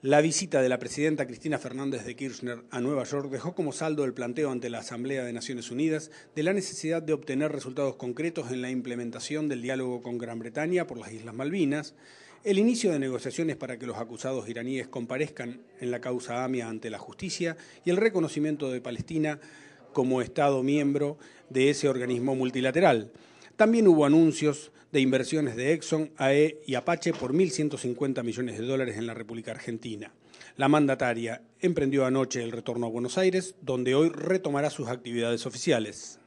La visita de la presidenta Cristina Fernández de Kirchner a Nueva York dejó como saldo el planteo ante la Asamblea de Naciones Unidas de la necesidad de obtener resultados concretos en la implementación del diálogo con Gran Bretaña por las Islas Malvinas, el inicio de negociaciones para que los acusados iraníes comparezcan en la causa AMIA ante la justicia y el reconocimiento de Palestina como Estado miembro de ese organismo multilateral. También hubo anuncios de inversiones de Exxon, AE y Apache por 1.150 millones de dólares en la República Argentina. La mandataria emprendió anoche el retorno a Buenos Aires, donde hoy retomará sus actividades oficiales.